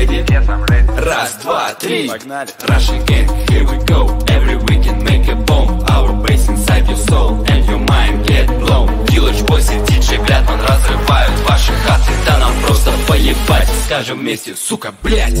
ready? Yes, I'm ready. Раз, два, три Погнали. Rush again, here we go Every weekend make a bomb Our bass inside your soul And your mind get blown Village Boys и DJ Блядман разрывают ваши хаты Да нам просто поебать Скажем вместе, сука, блядь